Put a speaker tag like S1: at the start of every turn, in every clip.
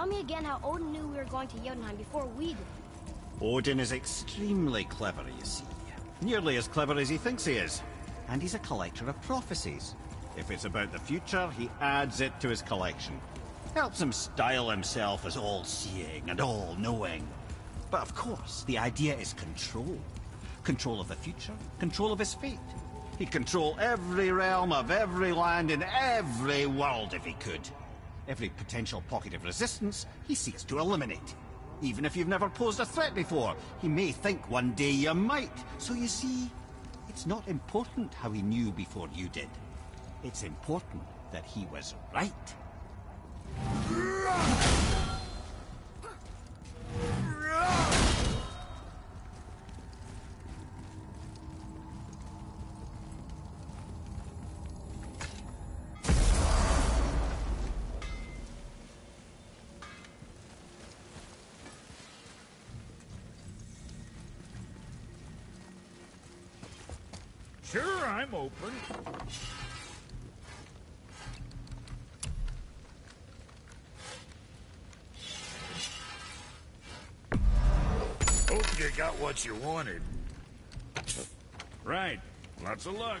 S1: Tell me again how Odin knew we were going to Jotunheim before we did.
S2: Odin is extremely clever, you see. Nearly as clever as he thinks he is. And he's a collector of prophecies. If it's about the future, he adds it to his collection. Helps him style himself as all-seeing and all-knowing. But of course, the idea is control. Control of the future, control of his fate. He'd control every realm of every land in every world if he could. Every potential pocket of resistance, he seeks to eliminate. Even if you've never posed a threat before, he may think one day you might. So you see, it's not important how he knew before you did. It's important that he was right.
S3: Sure, I'm open. Hope you got what you wanted. Right. Lots of luck.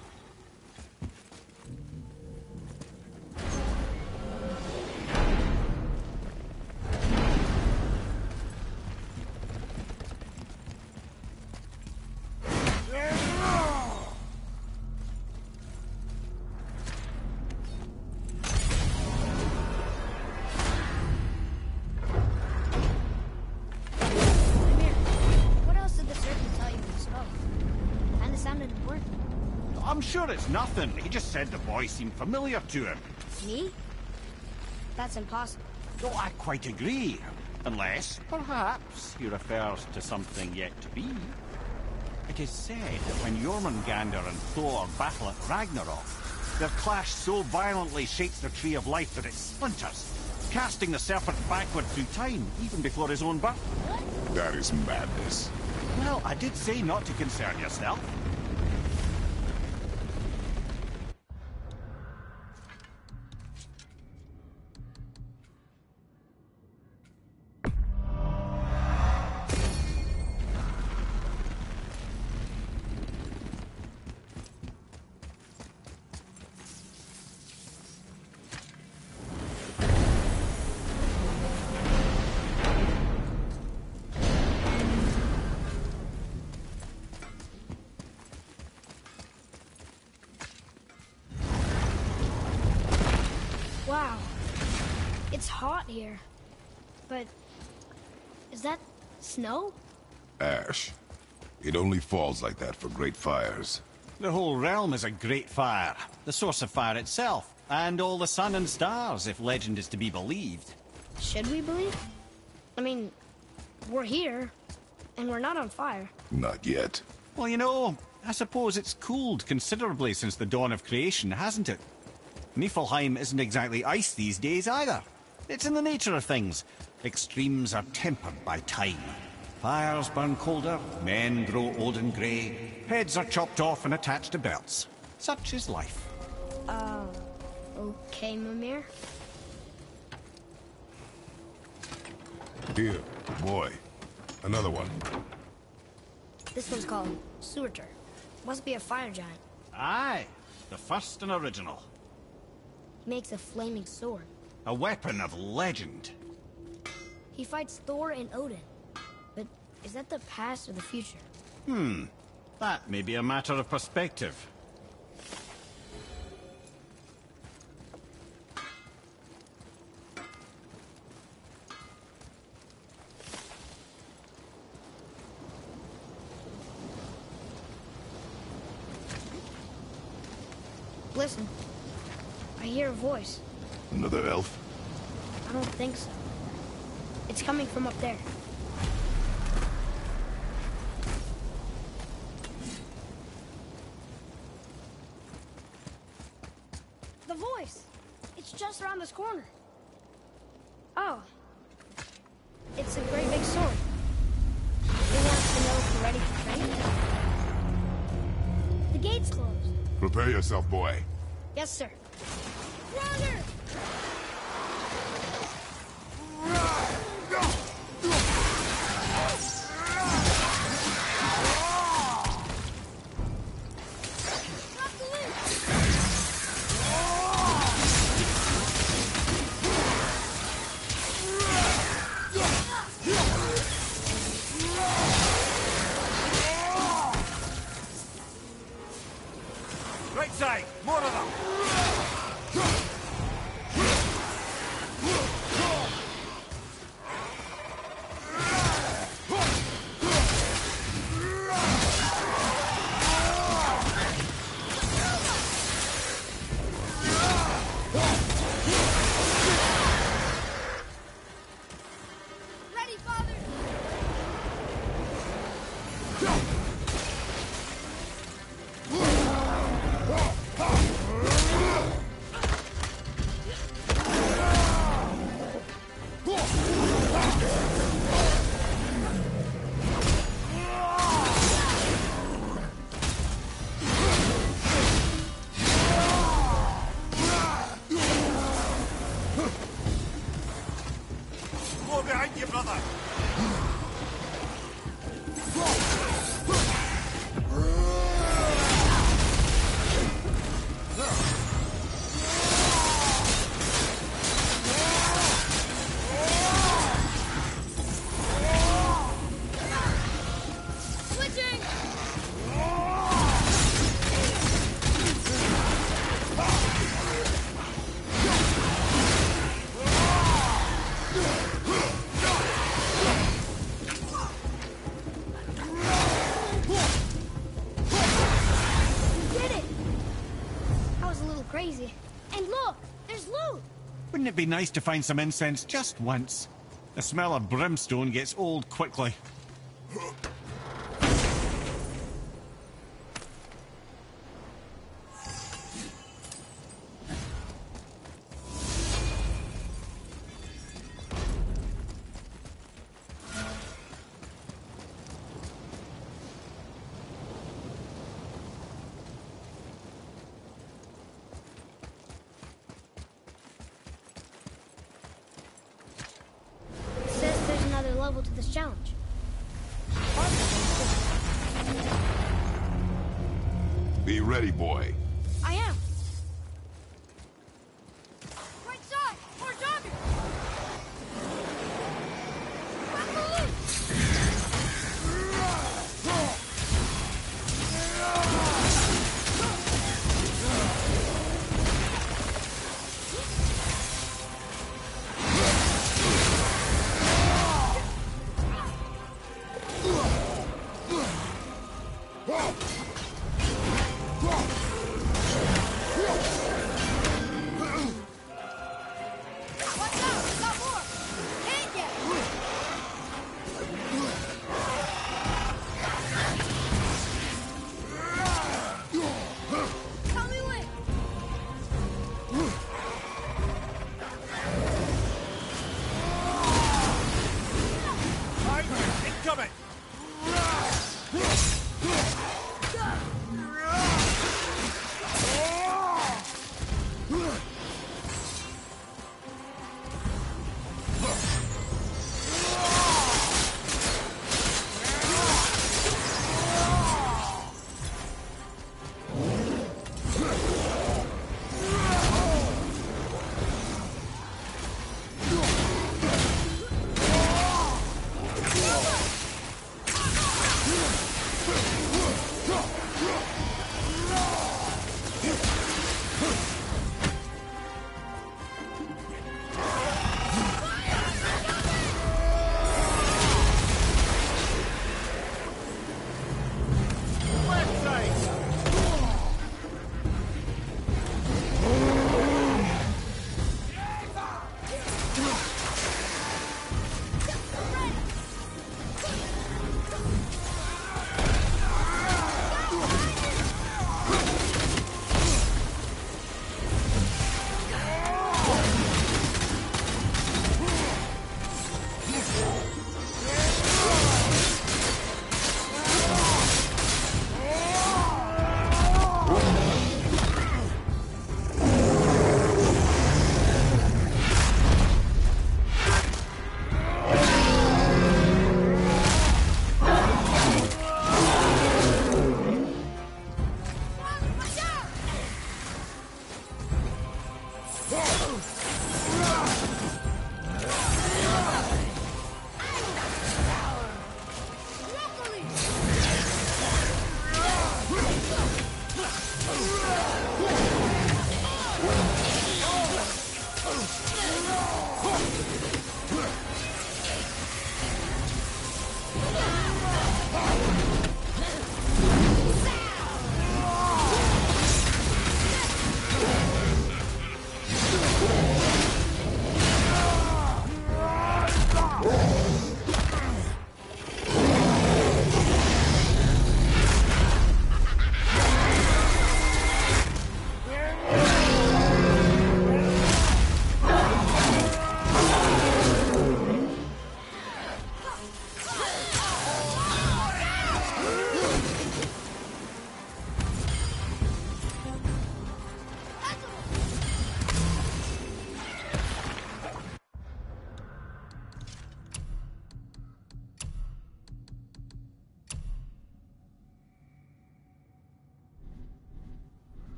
S2: Nothing. He just said the voice seemed familiar to him.
S1: Me? That's impossible.
S2: Oh, I quite agree. Unless, perhaps, he refers to something yet to be. It is said that when Jormungandr and Thor battle at Ragnarok, their clash so violently shakes the Tree of Life that it splinters, casting the serpent backward through time, even before his own birth.
S4: That is madness.
S2: Well, I did say not to concern yourself.
S1: Hot here. But is that snow?
S4: Ash. It only falls like that for great fires.
S2: The whole realm is a great fire, the source of fire itself, and all the sun and stars, if legend is to be believed.
S1: Should we believe? I mean, we're here, and we're not on fire.
S4: Not yet.
S2: Well, you know, I suppose it's cooled considerably since the dawn of creation, hasn't it? Niflheim isn't exactly ice these days either. It's in the nature of things. Extremes are tempered by time. Fires burn colder, men grow old and grey, heads are chopped off and attached to belts. Such is life.
S1: Uh, okay, Mimir.
S4: Here, boy. Another one.
S1: This one's called Surtr. Must be a fire giant.
S2: Aye, the first and original.
S1: He makes a flaming sword.
S2: A weapon of legend.
S1: He fights Thor and Odin. But is that the past or the future?
S2: Hmm, that may be a matter of perspective.
S1: Listen. I hear a voice.
S4: Another elf?
S1: I don't think so. It's coming from up there. The voice! It's just around this corner. Oh. It's a great big sword. It wants to know if you're ready for training. The gate's closed.
S4: Prepare yourself, boy.
S1: Yes, sir.
S2: Be nice to find some incense just once? The smell of brimstone gets old quickly.
S4: This challenge.
S1: Be ready, boy.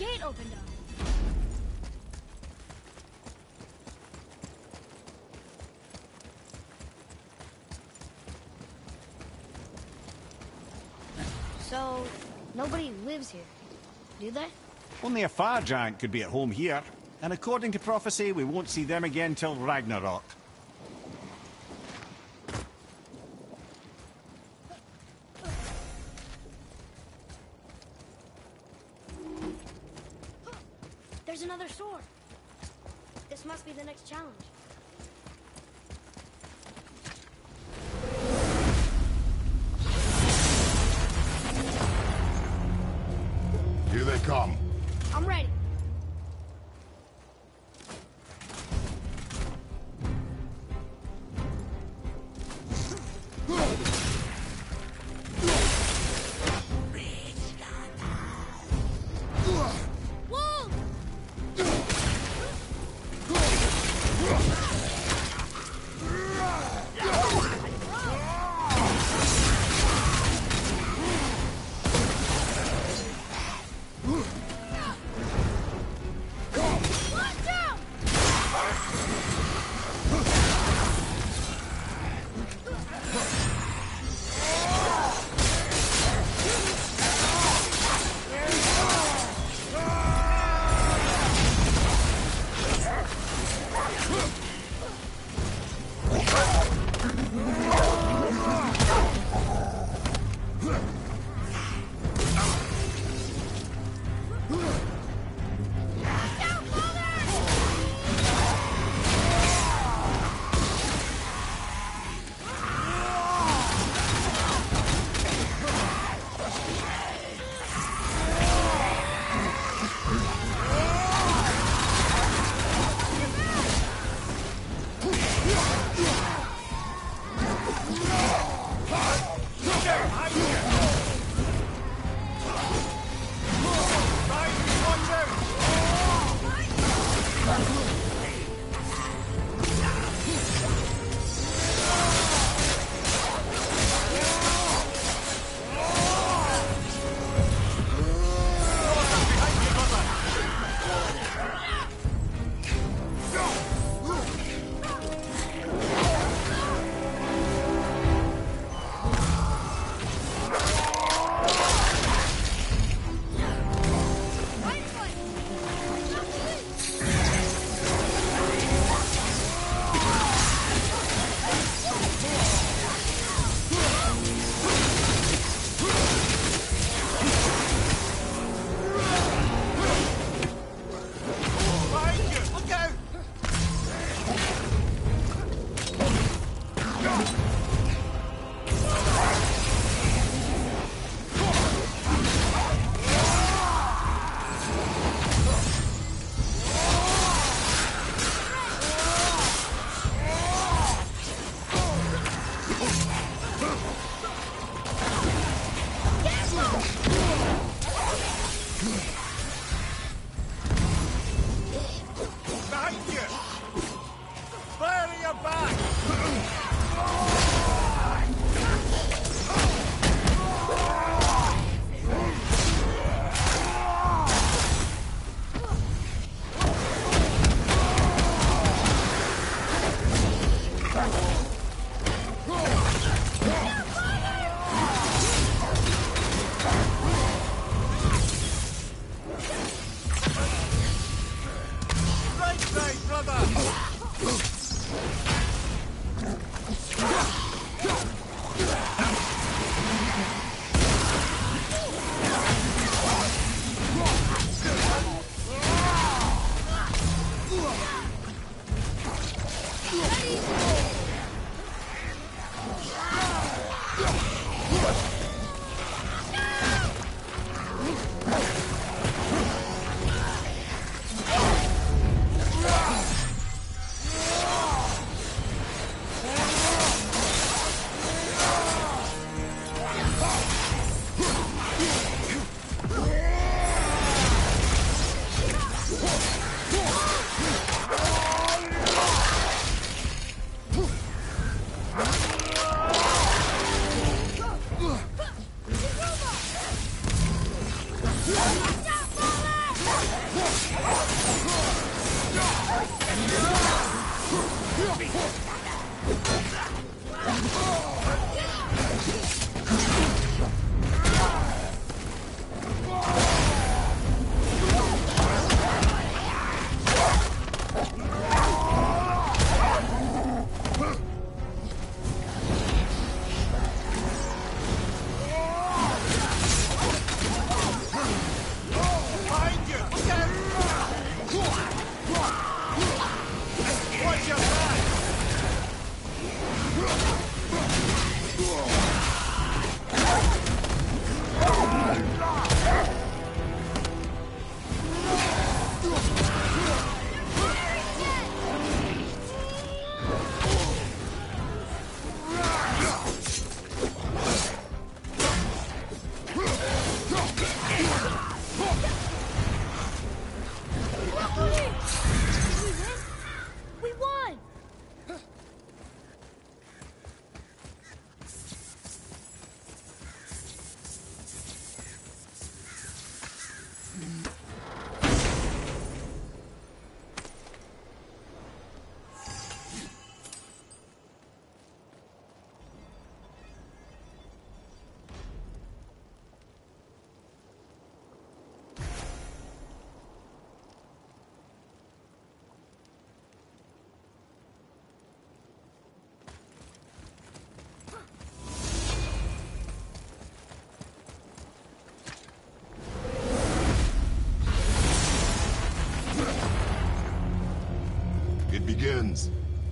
S1: Gate opened up. So, nobody lives here, do they?
S2: Only a fire giant could be at home here. And according to prophecy, we won't see them again till Ragnarok.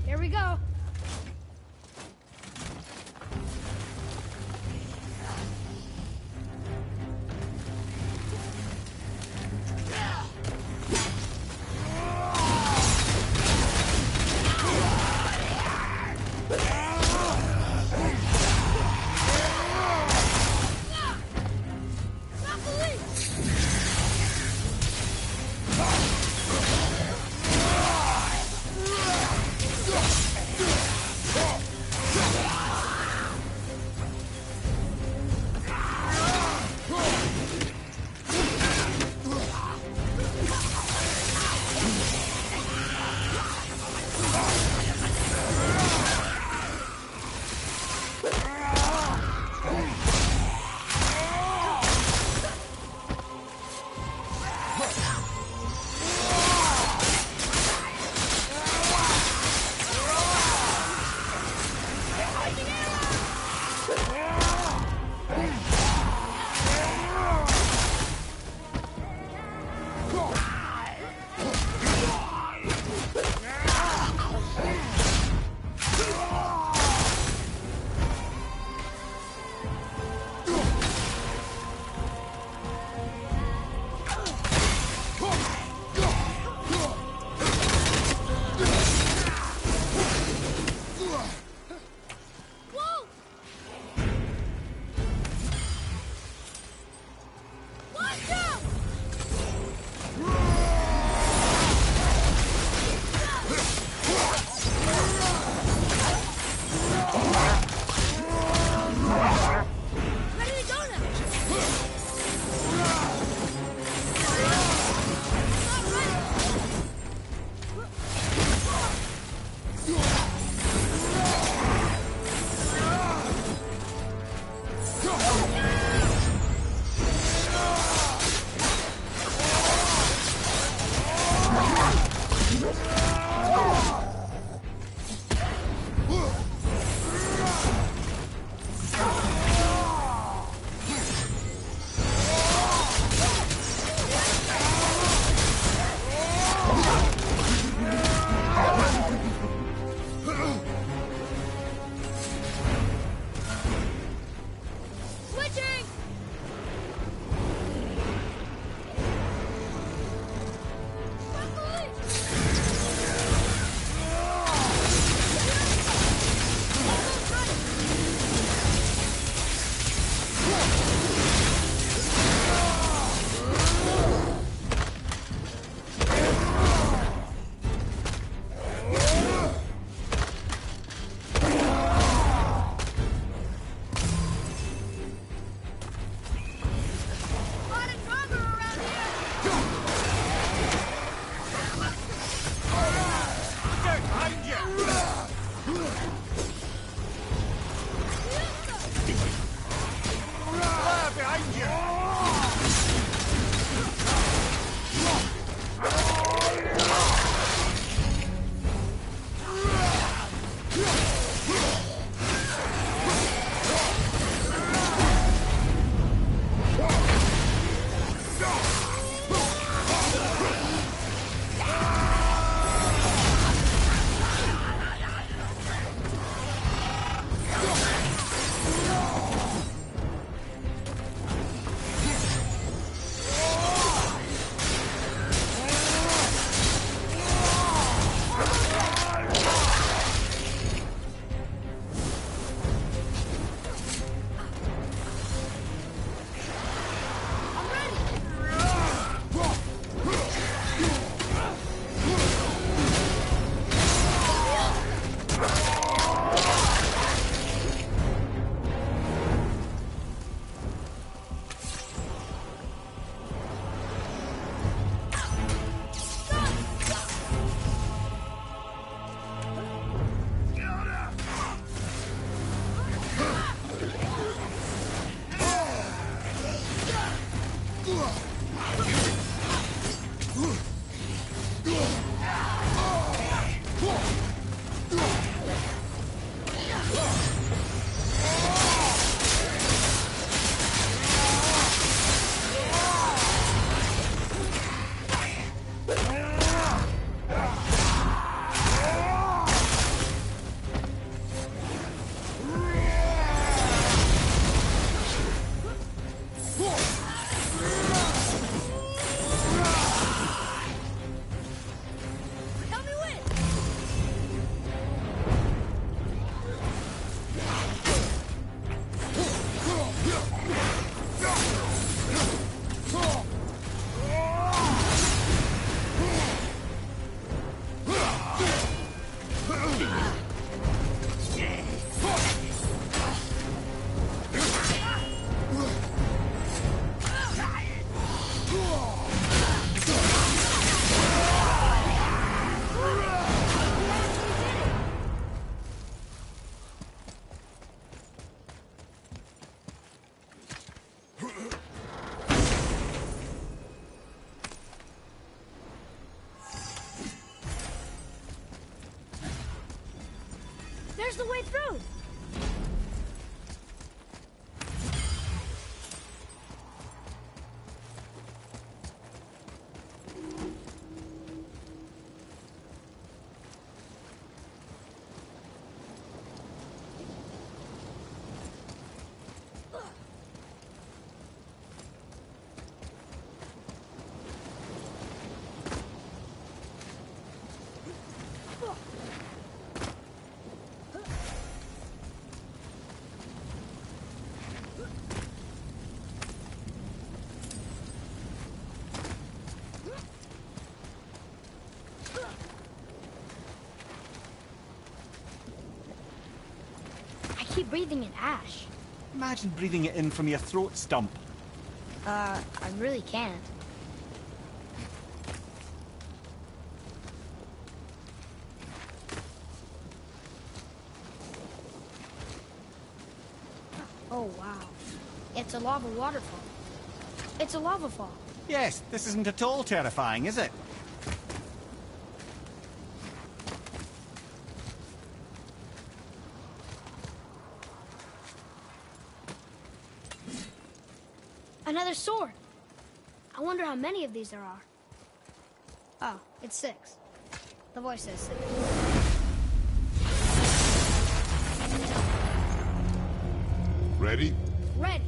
S4: Here
S1: we go. Breathing in ash.
S2: Imagine breathing it in from your throat stump.
S1: Uh, I really can't. Oh, wow. It's a lava waterfall. It's a lava fall.
S2: Yes, this isn't at all terrifying, is it?
S1: Another sword. I wonder how many of these there are. Oh, it's six. The voice says six.
S4: Ready?
S1: Ready.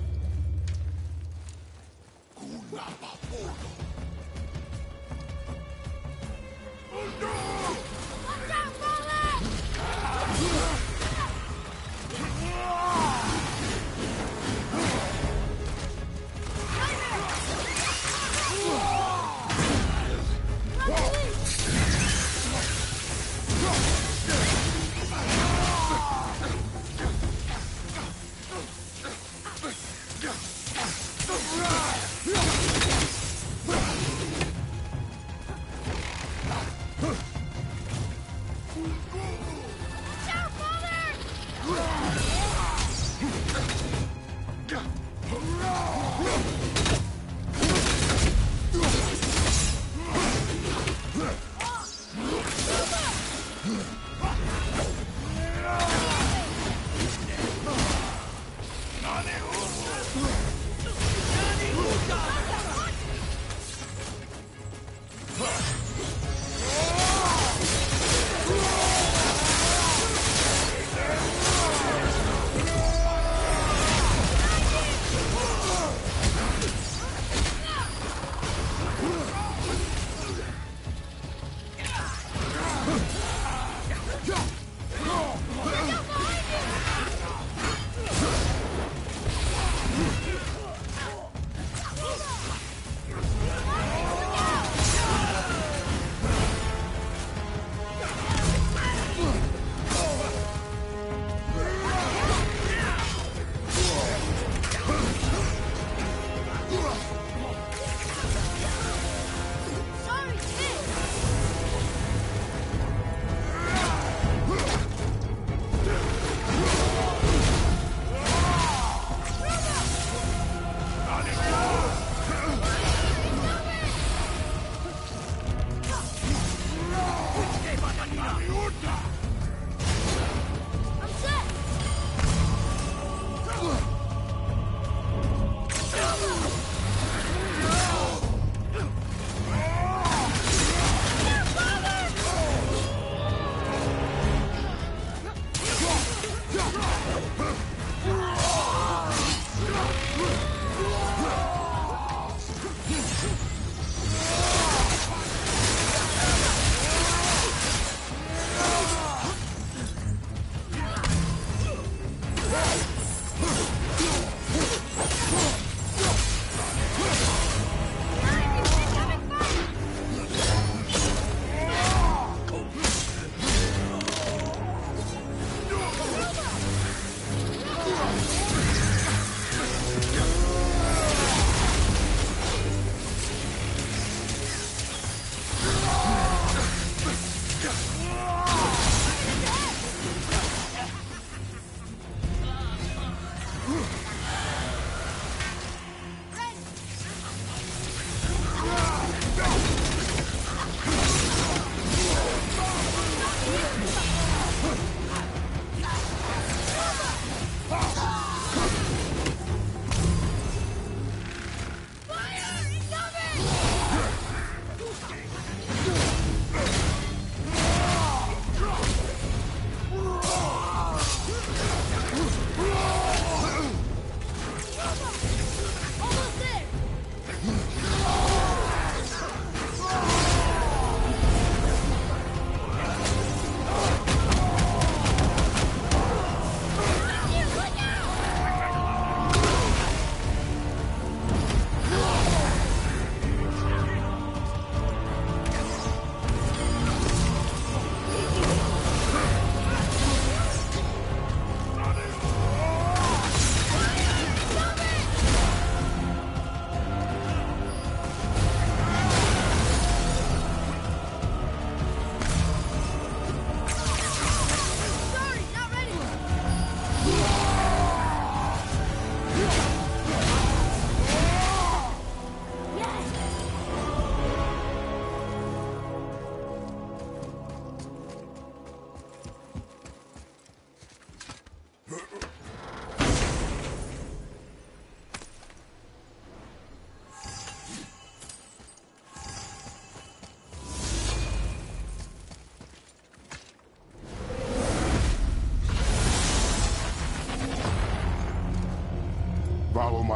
S1: Whoa!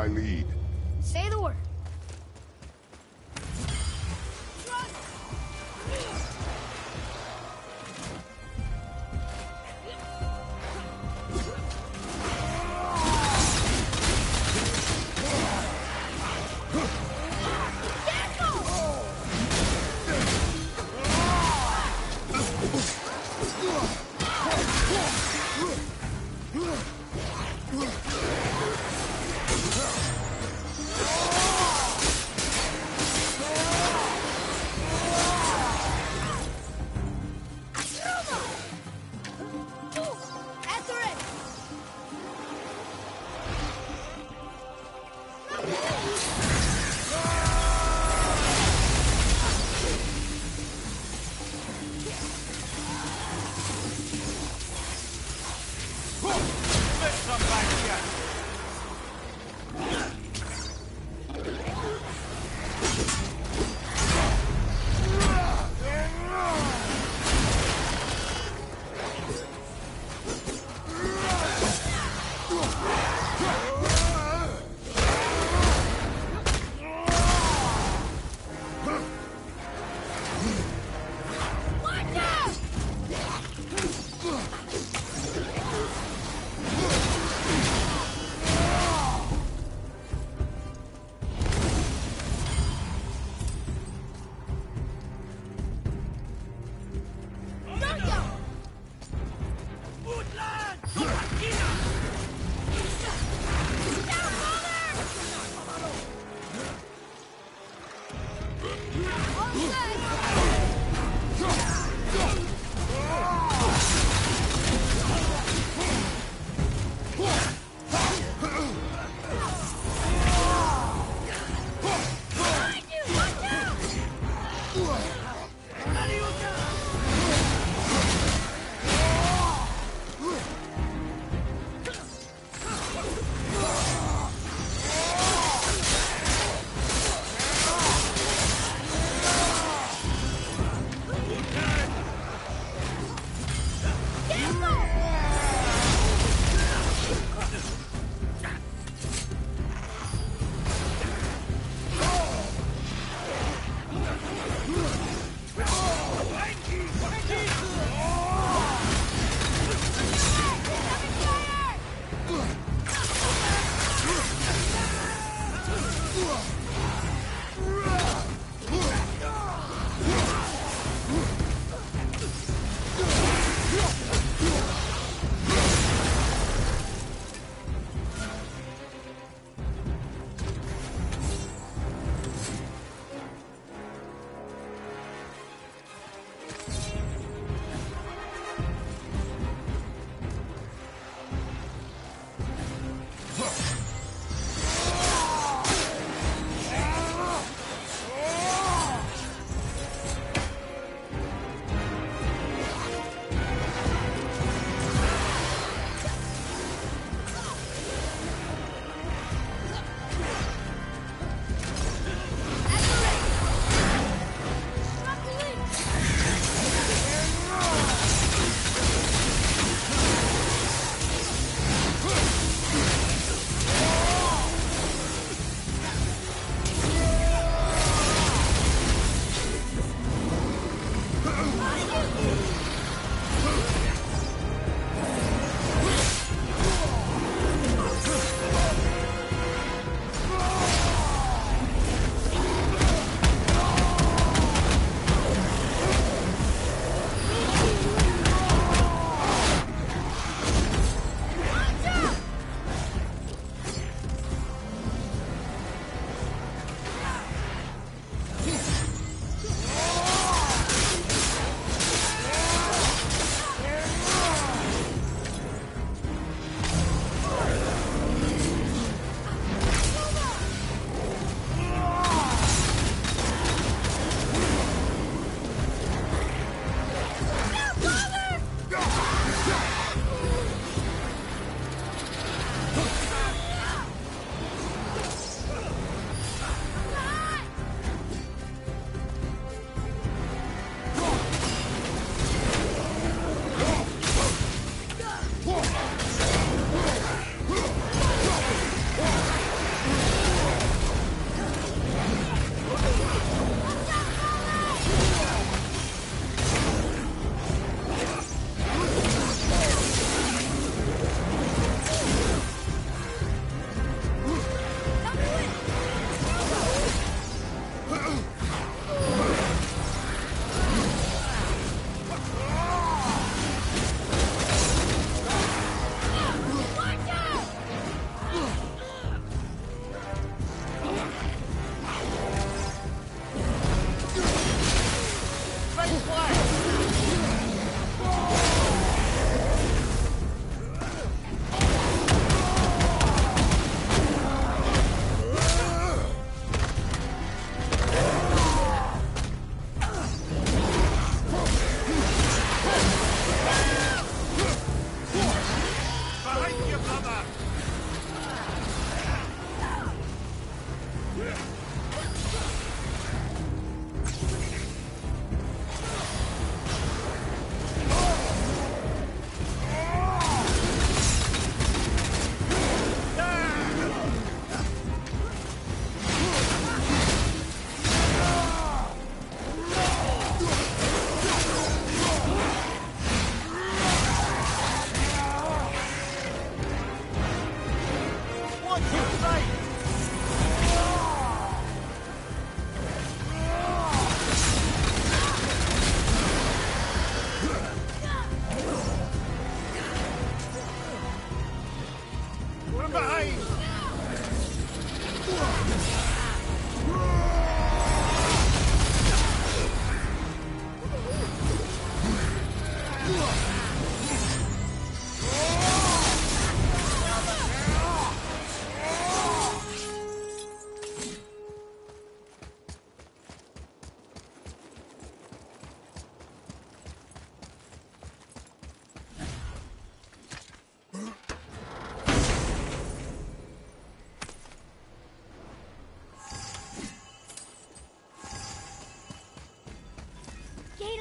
S1: Follow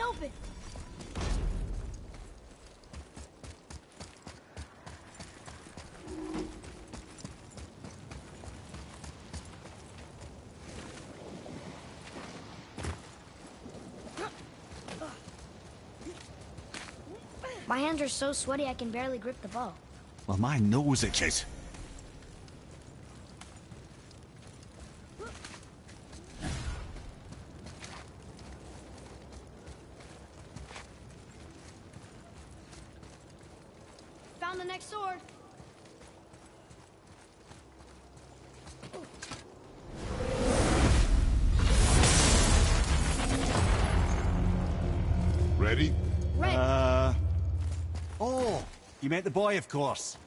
S1: open. My hands are so sweaty I can barely grip the ball.
S2: Well, my nose itches. Meant the boy, of course.